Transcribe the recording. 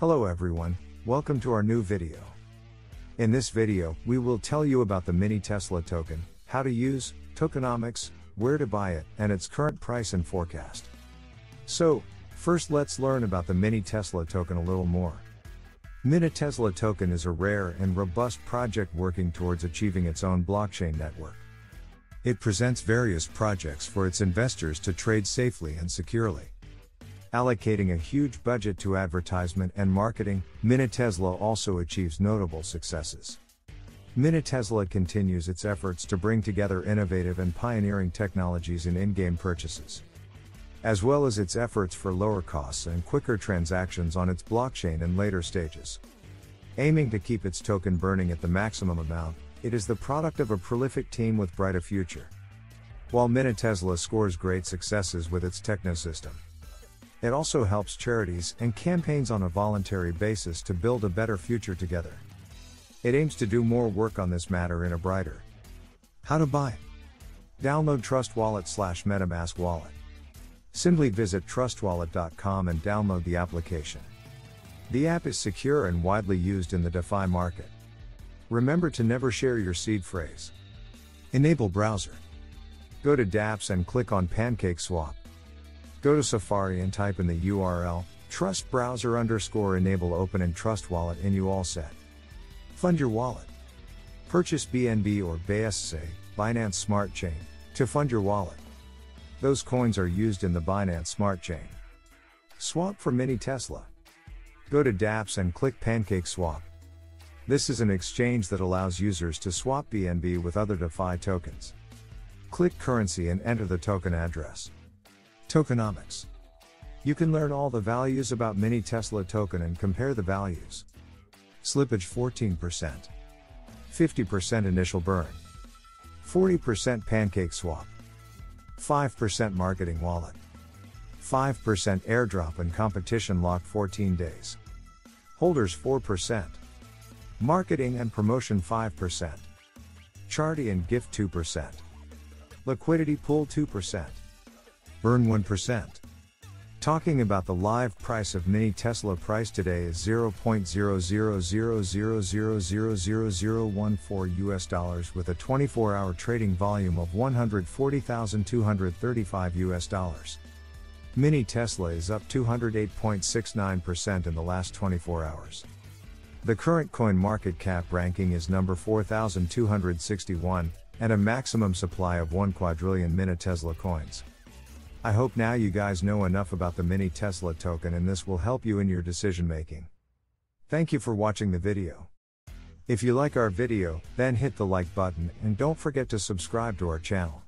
Hello everyone, welcome to our new video. In this video, we will tell you about the Mini Tesla token, how to use, tokenomics, where to buy it, and its current price and forecast. So, first let's learn about the Mini Tesla token a little more. Mini Tesla token is a rare and robust project working towards achieving its own blockchain network. It presents various projects for its investors to trade safely and securely. Allocating a huge budget to advertisement and marketing, Minitesla also achieves notable successes. Minitesla continues its efforts to bring together innovative and pioneering technologies in in-game purchases. As well as its efforts for lower costs and quicker transactions on its blockchain in later stages. Aiming to keep its token burning at the maximum amount, it is the product of a prolific team with brighter future. While Minitesla scores great successes with its technosystem, it also helps charities and campaigns on a voluntary basis to build a better future together. It aims to do more work on this matter in a brighter. How to buy? Download Trust Wallet slash MetaMask Wallet. Simply visit trustwallet.com and download the application. The app is secure and widely used in the DeFi market. Remember to never share your seed phrase. Enable browser. Go to dApps and click on Pancake Swap. Go to Safari and type in the URL trust browser underscore enable open and trust wallet and you all set. Fund your wallet. Purchase BNB or BSC, Binance Smart Chain, to fund your wallet. Those coins are used in the Binance Smart Chain. Swap for Mini Tesla. Go to dApps and click Pancake Swap. This is an exchange that allows users to swap BNB with other DeFi tokens. Click currency and enter the token address. Tokenomics. You can learn all the values about Mini Tesla token and compare the values. Slippage 14%. 50% initial burn. 40% pancake swap. 5% marketing wallet. 5% airdrop and competition lock 14 days. Holders 4%. Marketing and promotion 5%. Charity and gift 2%. Liquidity pool 2%. Burn 1%. Talking about the live price of mini Tesla price today is 0.0000000014 US dollars with a 24-hour trading volume of 140,235 US dollars. Mini Tesla is up 208.69% in the last 24 hours. The current coin market cap ranking is number 4261, and a maximum supply of 1 quadrillion mini Tesla coins. I hope now you guys know enough about the mini Tesla token and this will help you in your decision making. Thank you for watching the video. If you like our video, then hit the like button and don't forget to subscribe to our channel.